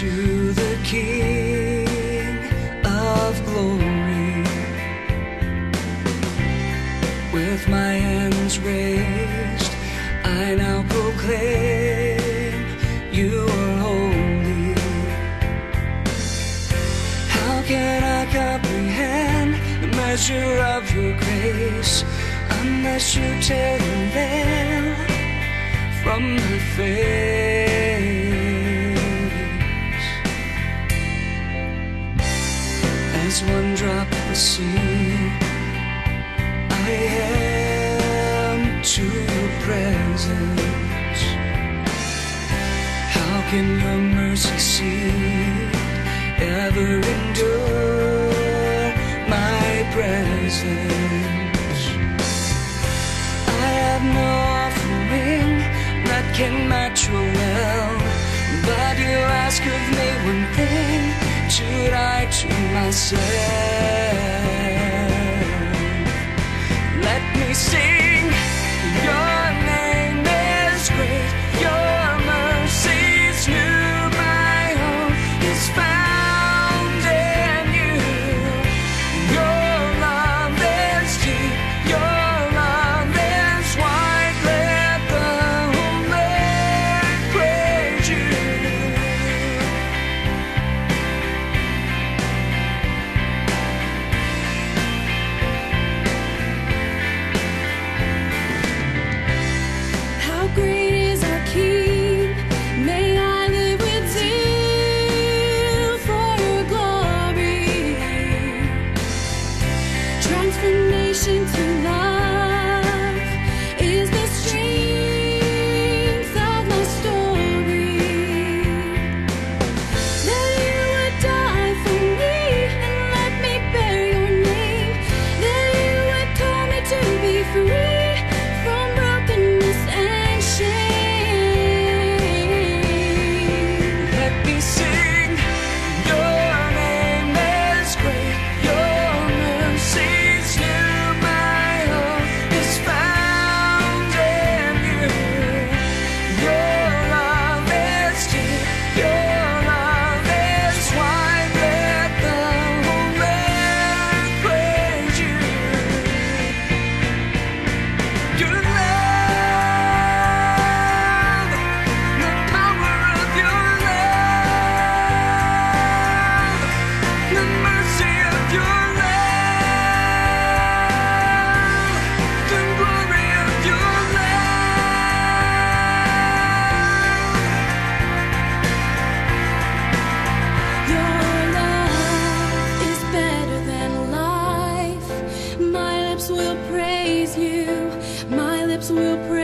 to the King of glory. With my hands raised, I now proclaim you are holy. How can I comprehend the measure of your grace unless you tear the veil from my face? As one drop in the sea, I am to your presence. How can your mercy seat ever endure my presence? I have no offering that can match your well, but you ask of me myself? will pray.